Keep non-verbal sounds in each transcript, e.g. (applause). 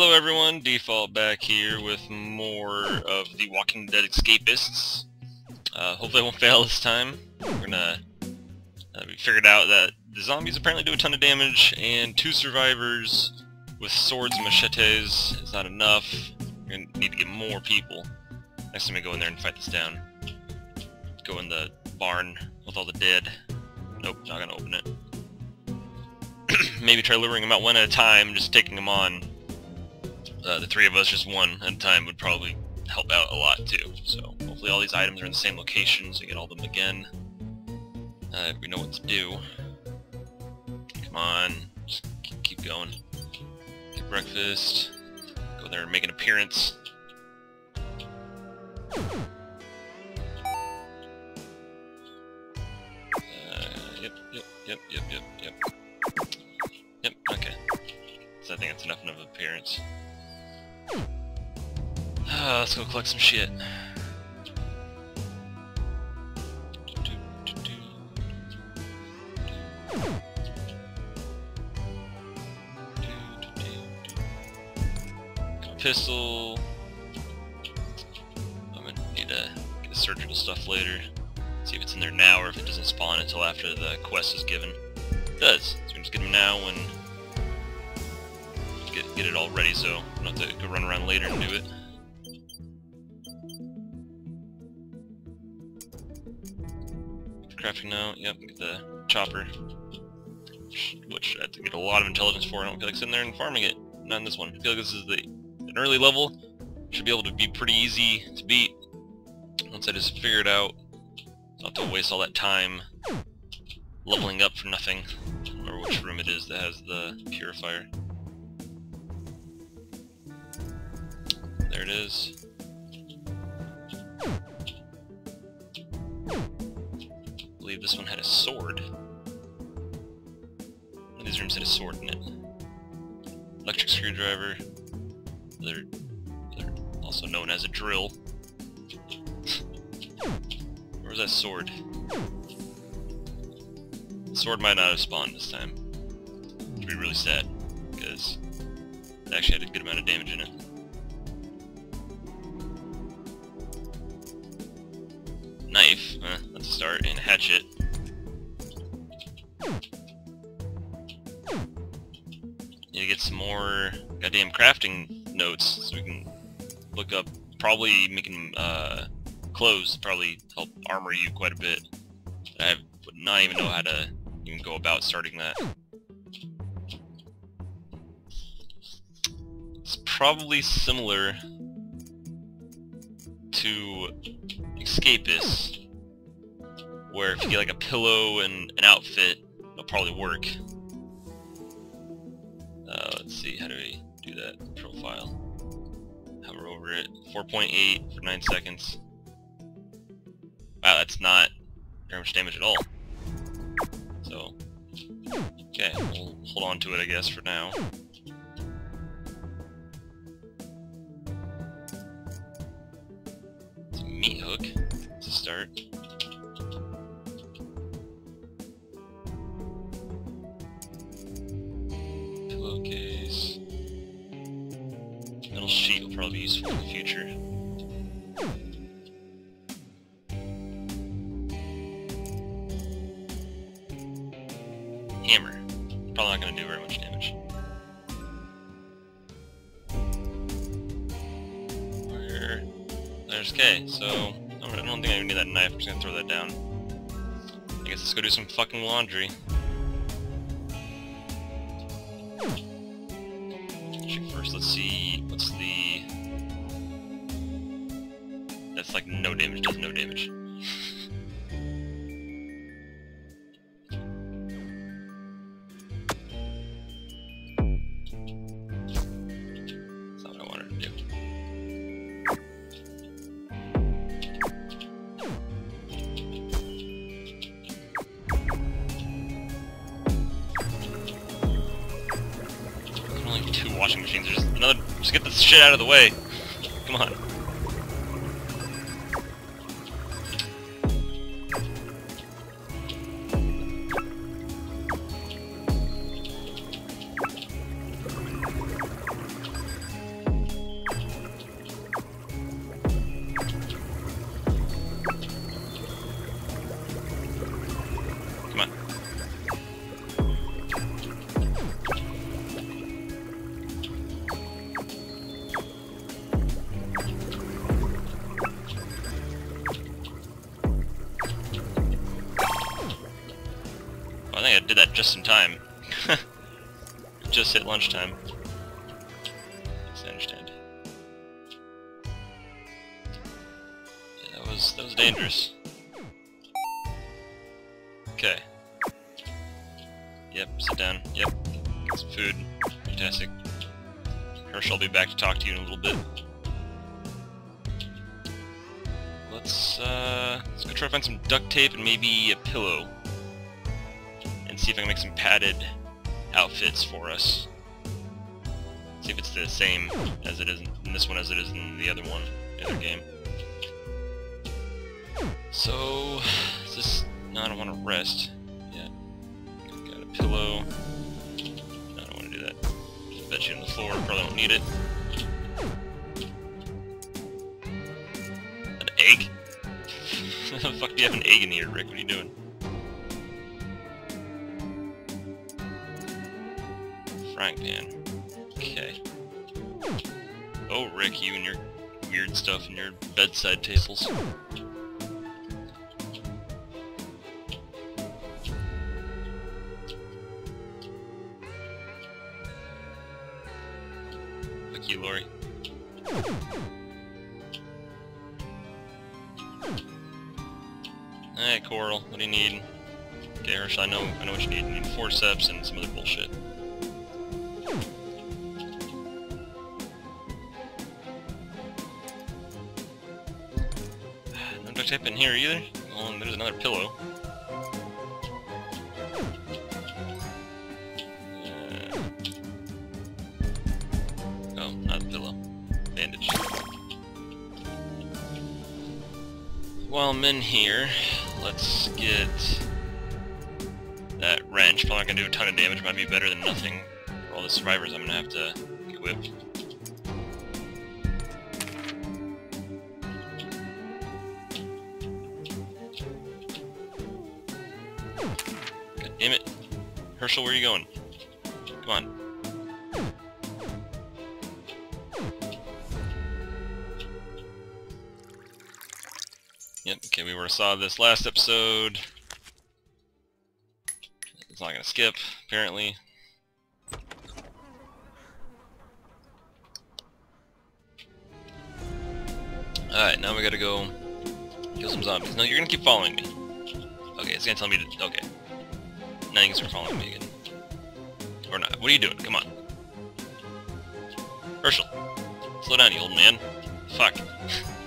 Hello everyone, Default back here with more of the Walking Dead Escapists. Uh, hopefully I won't fail this time. We're gonna... Uh, we figured out that the zombies apparently do a ton of damage, and two survivors with swords and machetes is not enough. We're gonna need to get more people. Next time we go in there and fight this down. Go in the barn with all the dead. Nope, not gonna open it. (clears throat) Maybe try luring them out one at a time, just taking them on. Uh, the three of us, just one at a time, would probably help out a lot too. So hopefully all these items are in the same location, so get all them again. Uh, we know what to do. Come on, just keep going. Get breakfast. Go there and make an appearance. Uh, yep, yep, yep, yep, yep, yep. Yep, okay. So I think that's enough of an appearance. Uh, let's go collect some shit. Pistol. I'm gonna need to get the surgical stuff later. See if it's in there now or if it doesn't spawn until after the quest is given. It does. So we can just get them now and get, get it all ready so I don't have to go run around later and do it. Crafting now, yep, the chopper. Which I have to get a lot of intelligence for. I don't feel like sitting there and farming it. Not in this one. I feel like this is the an early level. Should be able to be pretty easy to beat. Once I just figure it out. Not to waste all that time leveling up for nothing. Remember which room it is that has the purifier. There it is. This one had a sword. One of these rooms had a sword in it. Electric screwdriver. They're, they're also known as a drill. Where's that sword? Sword might not have spawned this time. Would be really sad, because it actually had a good amount of damage in it. Knife, eh, that's a start, and a hatchet. Crafting notes so we can look up probably making uh, clothes probably help armor you quite a bit. I would not even know how to even go about starting that. It's probably similar to Escapist, where if you get like a pillow and an outfit, it'll probably work. Over it. 4.8 for 9 seconds. Wow, that's not very much damage at all. So, okay, we'll hold on to it, I guess, for now. Hammer. Probably not going to do very much damage. Where? There's K, so I don't, think I even need that knife, I'm just going to throw that down. I guess let's go do some fucking laundry. Out of the way. Just in time. (laughs) just hit lunchtime. Yes, I understand. Yeah, that was that was dangerous. Okay. Yep, sit down. Yep. Get some food. Fantastic. Hershel will be back to talk to you in a little bit. Let's, uh, let's go try to find some duct tape and maybe a pillow. And see if I can make some padded outfits for us. See if it's the same as it is in this one as it is in the other one, the game. So, this... No, I don't want to rest. Yeah. Got a pillow. No, I don't want to do that. Bet you on the floor, probably don't need it. An egg? (laughs) the fuck do you have an egg in here, Rick? What are you doing? Frying pan. Okay. Oh, Rick, you and your weird stuff and your bedside tables. Fuck you, Lori. Alright, Coral, what do you need? Okay, Hershel, I know, I know what you need. You need forceps and some other bullshit. Tape in here either? Oh, there's another pillow. Uh, oh, not a pillow. Bandage. While I'm in here, let's get that wrench. Probably not gonna do a ton of damage, might be better than nothing for all the survivors I'm gonna have to equip. Hershel, where are you going? Come on. Yep, okay, we were saw this last episode. It's not gonna skip, apparently. Alright, now we gotta go kill some zombies. No, you're gonna keep following me. Okay, it's gonna tell me to... okay. Can start following me again. Or not. What are you doing? Come on. Hershel. Slow down, you old man. Fuck. (laughs)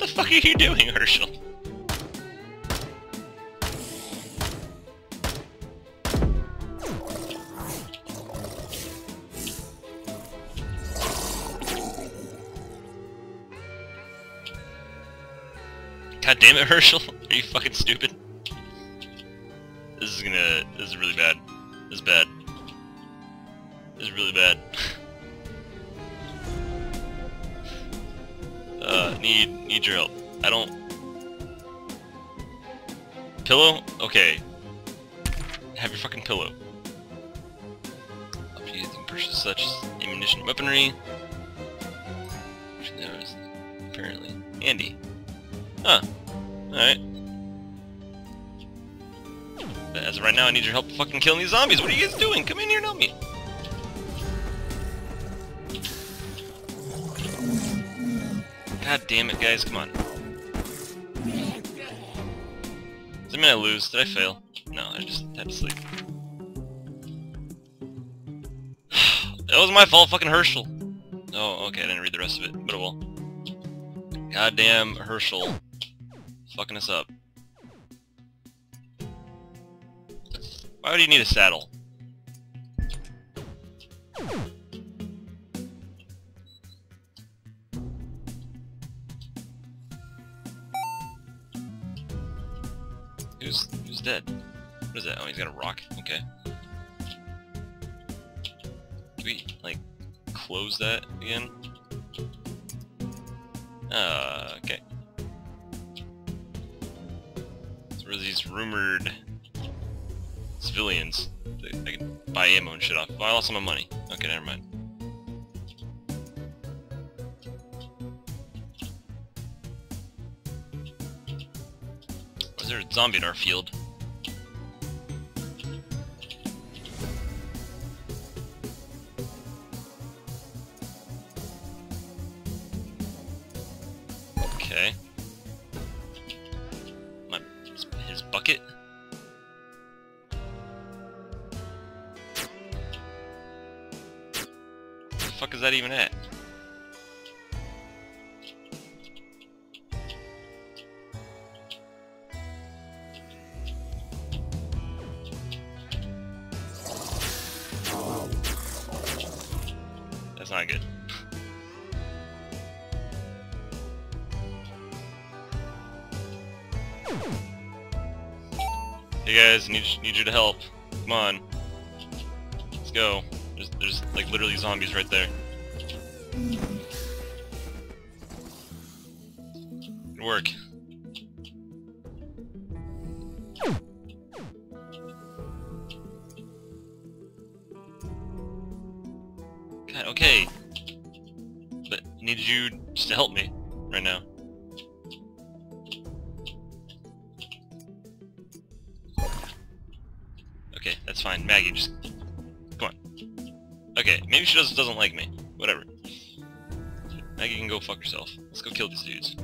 the fuck are you doing, Hershel? God damn it, Hershel. (laughs) Are you fucking stupid? Fucking killing these zombies. What are you guys doing? Come in here and help me. God damn it, guys. Come on. Does that mean I lose? Did I fail? No, I just had to sleep. (sighs) that was my fault, fucking Hershel. Oh, okay, I didn't read the rest of it, but it will. Goddamn Hershel. Fucking us up. Why would you need a saddle? Who's who's dead? What is that? Oh, he's got a rock. Okay. Do we like close that again? Uh, okay. So where these rumored civilians? I can buy ammo and shit off. Well, I lost all my money. Okay, never mind. Was there a zombie in our field? You to help. Come on. Let's go. There's there's like literally zombies right there. Good work. God, okay. But I need you just to help me just doesn't like me. Whatever. Maggie can go fuck herself. Let's go kill these dudes.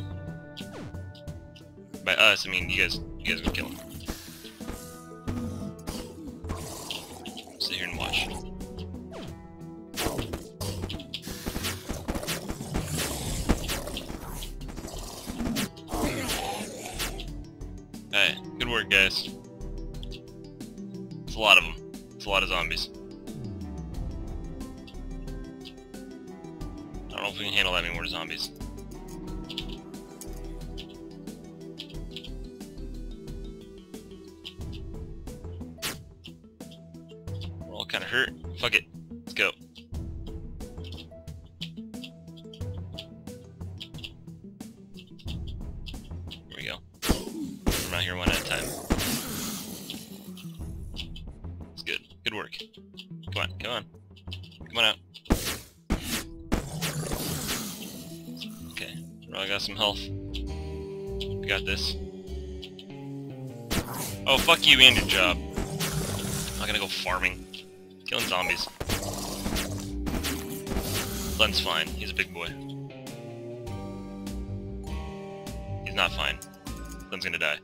By us, I mean you guys, you guys go kill them. Sit here and watch. Alright, good work guys. It's a lot of them. It's a lot of zombies. We can handle that more zombies. We're all kind of hurt. Fuck it. You and your job. I'm not gonna go farming. Killing zombies. Glenn's fine. He's a big boy. He's not fine. Glenn's gonna die.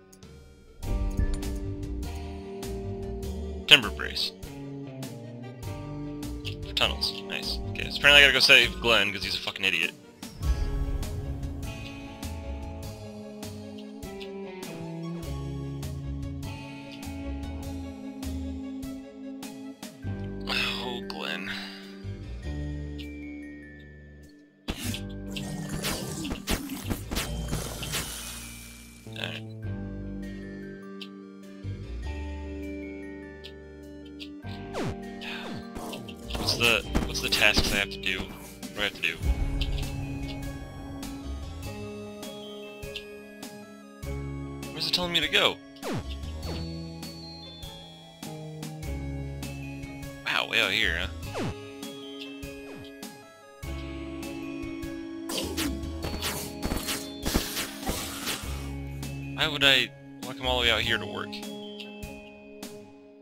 Timber brace. For tunnels. Nice. Okay, so apparently I gotta go save Glenn because he's a fucking idiot. Why would I walk come all the way out here to work?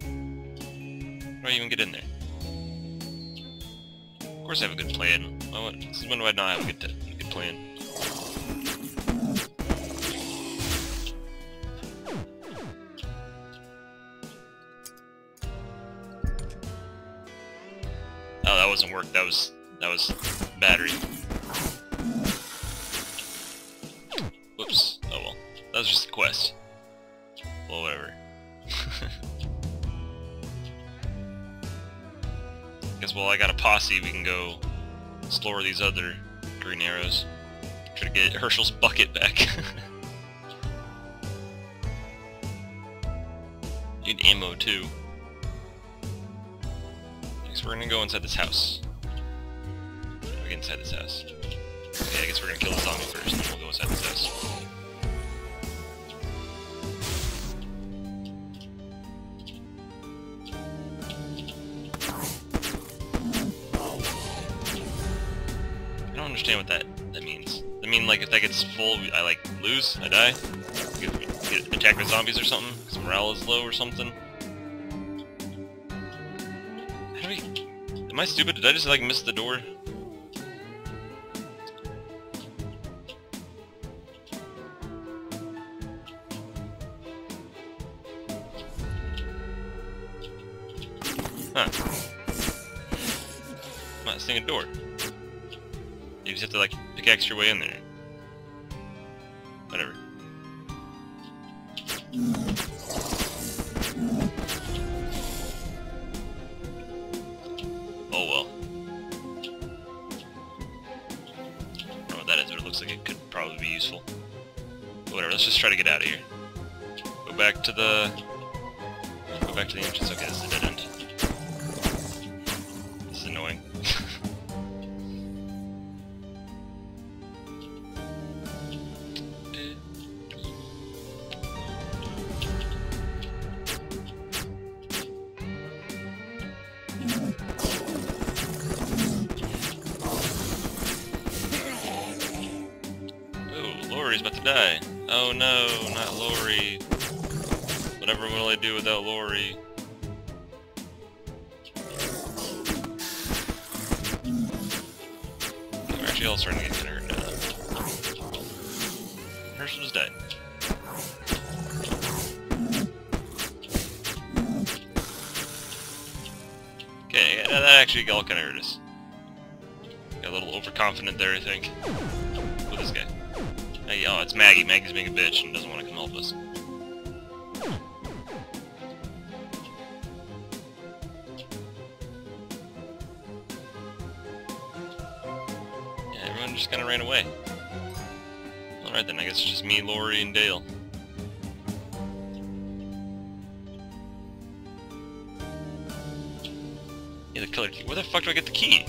How do I even get in there? Of course I have a good plan. When do I not have a good, t- good plan? Oh, that wasn't work. That was that was battery. Was just a quest. Well, whatever. (laughs) Guess while I got a posse, we can go explore these other green arrows. Try to get Herschel's bucket back. (laughs) Need ammo too. Next, we're gonna go inside this house. We get inside this house. Okay, I guess we're gonna kill the zombie first, then we'll go inside this understand what that that means. I mean, like, if that gets full, I, like, lose? I die? Get, get attacked by zombies or something? Because morale is low or something? How do we... Am I stupid? Did I just, like, miss the door? Your way in there. Whatever. Oh well. I don't know what that is, but it looks like it could probably be useful. But whatever, let's just try to get out of here. Go back to the... Go back to the entrance. Okay, this is a dead end. Overconfident there, I think. With this guy. Hey, oh, it's Maggie. Maggie's being a bitch and doesn't want to come help us. Yeah, everyone just kind of ran away. Alright then, I guess it's just me, Lori, and Dale. Yeah, the killer key. Where the fuck do I get the key?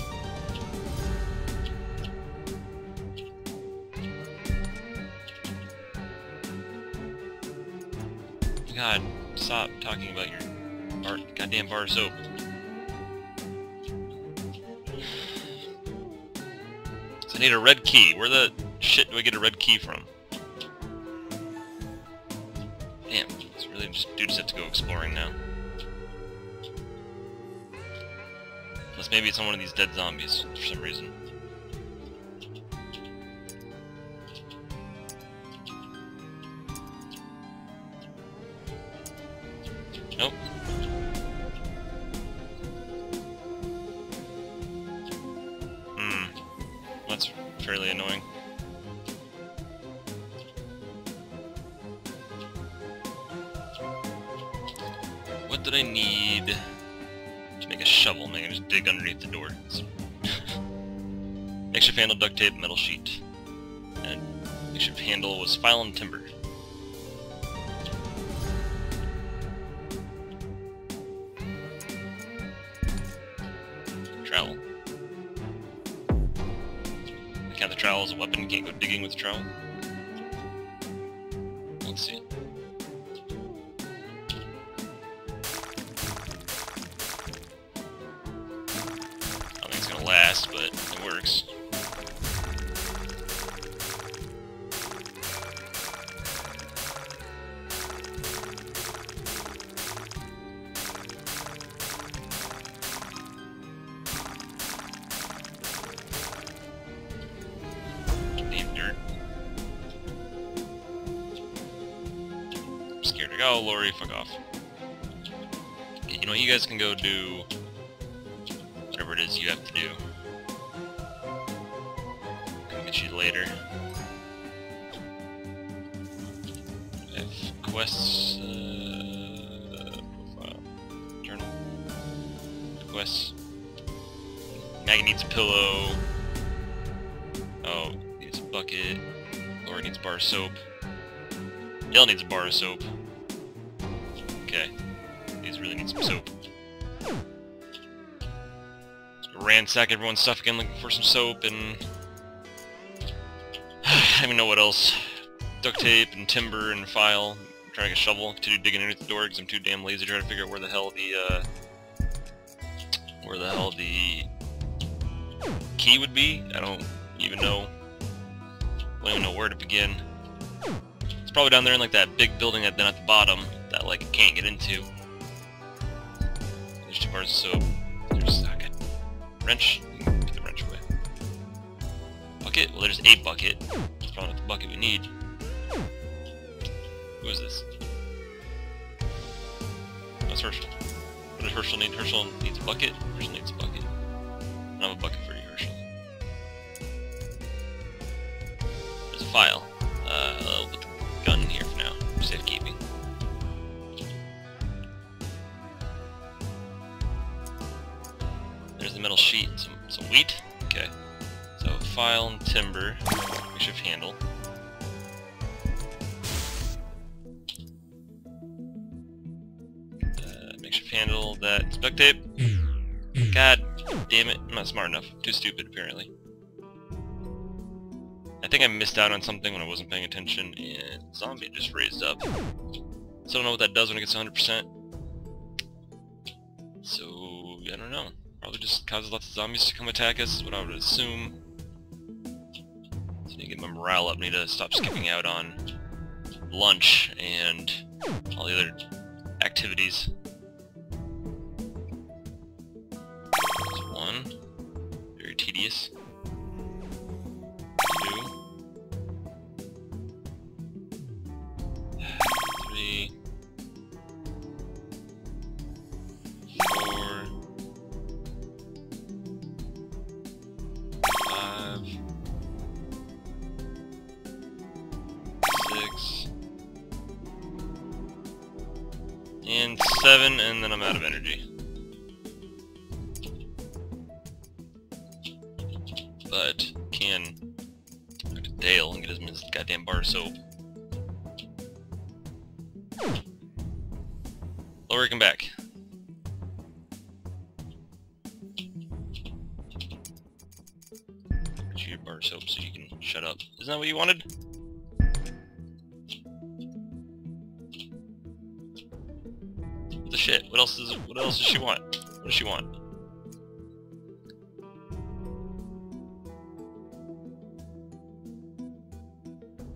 Bar soap. So I need a red key. Where the shit do I get a red key from? Damn, it's really just dude just have to go exploring now. Unless maybe it's on one of these dead zombies for some reason. It's but it works. I'm scared to go, Lori, fuck off. You know, you guys can go do Needs a bar of soap. Okay. These really need some soap. Ransack everyone's stuff again looking for some soap and... (sighs) I don't even know what else. Duct tape and timber and file. Trying to get a shovel to do digging underneath the door because I'm too damn lazy trying to figure out where the hell the, uh, where the hell the key would be. I don't even know. I don't even know where to begin. Probably down there in like that big building then at the bottom that like I can't get into. There's two bars soap. There's okay. Wrench. Get the wrench away. Bucket? Well there's a bucket. It's probably not the bucket we need. Who is this? That's Herschel. What does Herschel need? Herschel needs a bucket? Herschel needs a bucket. I have a bucket for you, Herschel. There's a file. Metal sheet some, some wheat. Okay. So, file and timber. Makeshift handle. Uh, handle, that duct tape. God damn it, I'm not smart enough. Too stupid, apparently. I think I missed out on something when I wasn't paying attention, and zombie just raised up. So I don't know what that does when it gets 100%. So, I don't know. Probably just causes lots of zombies to come attack us, is what I would assume. So I need to get my morale up, I need to stop hmm. skipping out on lunch and all the other activities. That's one. Very tedious. Two. (sighs) Three. And seven, and then I'm out of energy. But can Dale and get his his goddamn bar of soap.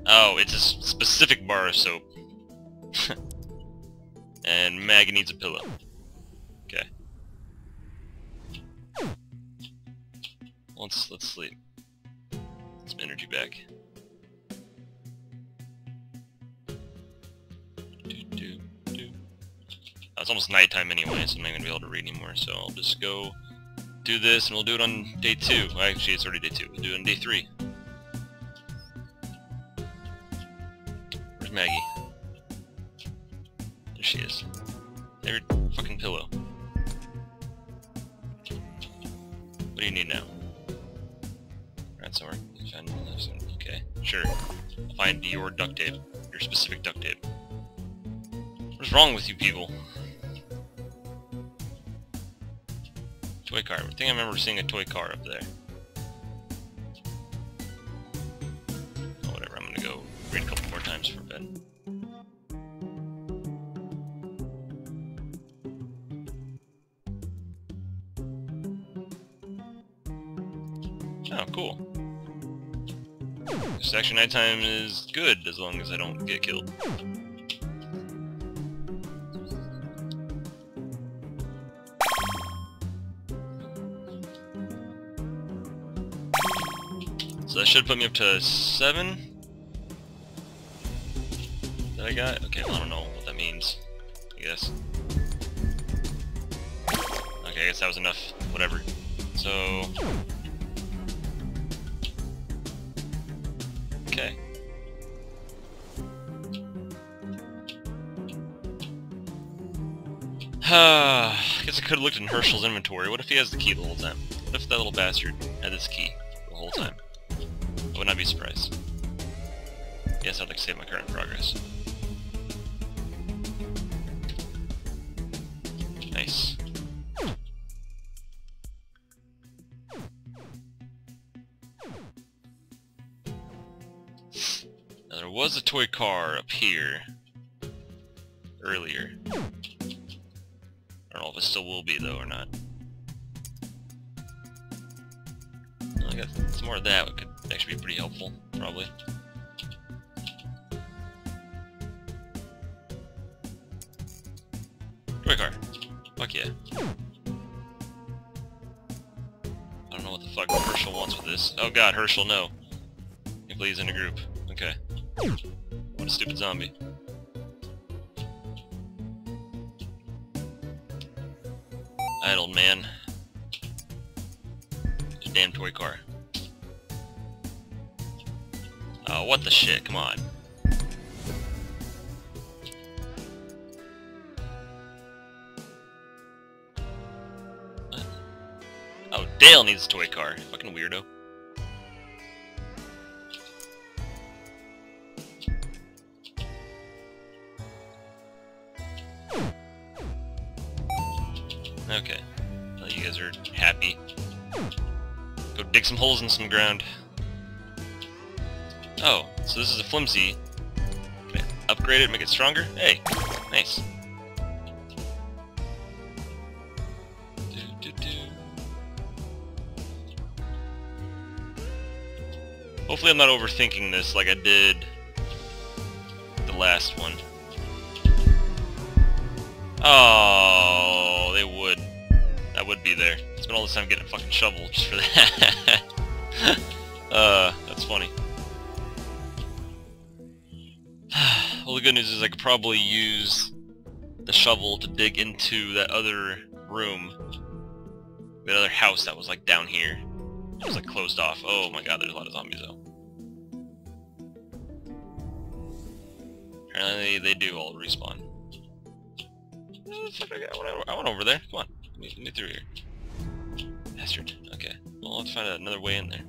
Oh, it's a specific bar of soap. (laughs) and Maggie needs a pillow. Okay. Let's let's sleep. Some energy back. Uh, it's almost nighttime anyway, so I'm not gonna be able to read anymore. So I'll just go do this, and we'll do it on day two. Actually, it's already day two. We'll do it on day three. Do you need now? This one. Okay, sure. I'll find your duct tape. Your specific duct tape. What's wrong with you people? Toy car. I think I remember seeing a toy car up there. Oh, whatever. I'm gonna go read a couple more times for bed. Actually nighttime is good as long as I don't get killed. So that should put me up to seven. That I got? Okay, I don't know what that means. I guess. Okay, I guess that was enough. Whatever. So. Uh, I guess I could have looked in Herschel's inventory. What if he has the key the whole time? What if that little bastard had this key the whole hmm. time? I would not be surprised. Yes, I'd like to save my current progress. Nice. Now there was a toy car up here earlier. I don't know if it still will be though or not. I got some more of that could actually be pretty helpful, probably. Toy car. Fuck yeah. I don't know what the fuck Herschel wants with this. Oh god, Herschel, no. He plays in a group. Okay. What a stupid zombie. Idle man. Damn toy car. Oh, what the shit, come on. Oh, Dale needs a toy car. Fucking weirdo. Some holes in some ground. Oh, so this is a flimsy. Can I upgrade it, make it stronger? Hey, nice. Hopefully I'm not overthinking this like I did the last one. Oh, time getting a fucking shovel just for that. (laughs) uh, that's funny. (sighs) well, the good news is I could probably use the shovel to dig into that other room. That other house that was like down here. It was like closed off. Oh my god, there's a lot of zombies though. Apparently they do all respawn. I went over there. Come on. Let me through here. Bastard. Okay. Well, to find another way in there.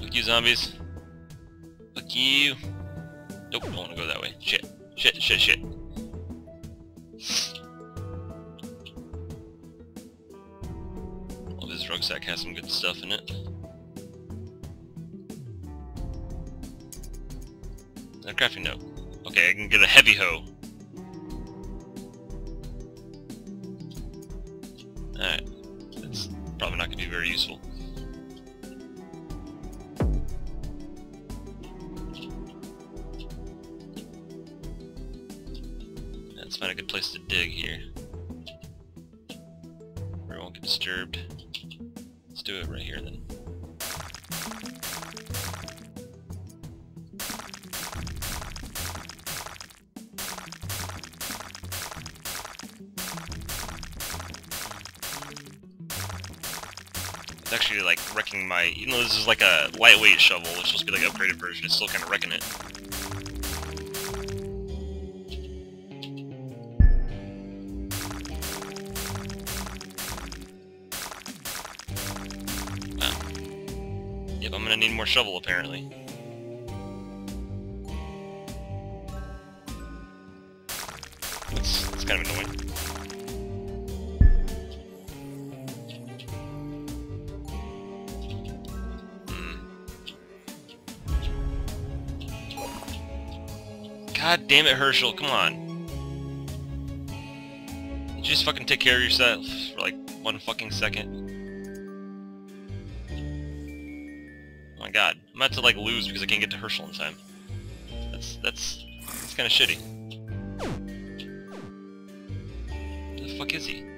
Fuck you, zombies. Fuck you. Nope, I don't want to go that way. Shit. Shit, shit, shit. Well, this rucksack has some good stuff in it. A crafting note. Okay, I can get a heavy hoe. Probably not going to be very useful. Let's find a good place to dig here. It won't get disturbed. Let's do it right here then. My, even though this is like a lightweight shovel, it's supposed to be like an upgraded version, it's still kind of wrecking it. Wow. Yep, I'm gonna need more shovel apparently. That's, that's kind of annoying. God damn it, Herschel, come on. Just fucking take care of yourself for like one fucking second. Oh my god. I'm about to like lose because I can't get to Herschel in time. That's that's that's kinda shitty. Where the fuck is he?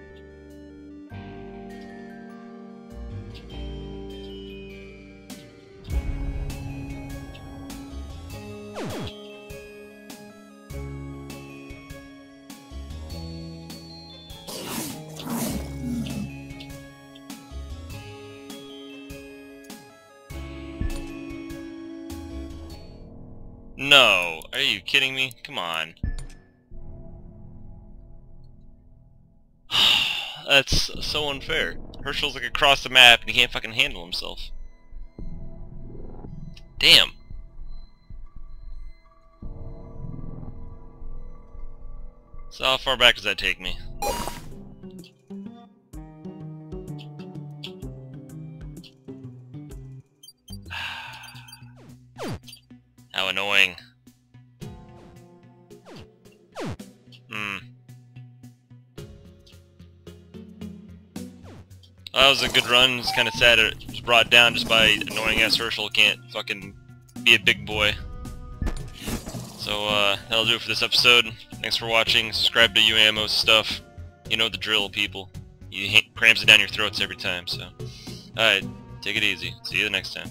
No! Are you kidding me? Come on. (sighs) That's so unfair. Herschel's like across the map and he can't fucking handle himself. Damn. So how far back does that take me? Annoying. Hmm. Well, that was a good run. It's kind of sad it was brought down just by annoying-ass Herschel can't fucking be a big boy. So, uh, that'll do it for this episode. Thanks for watching. Subscribe to UAmmo stuff. You know the drill, people. He crams it down your throats every time, so... Alright, take it easy. See you the next time.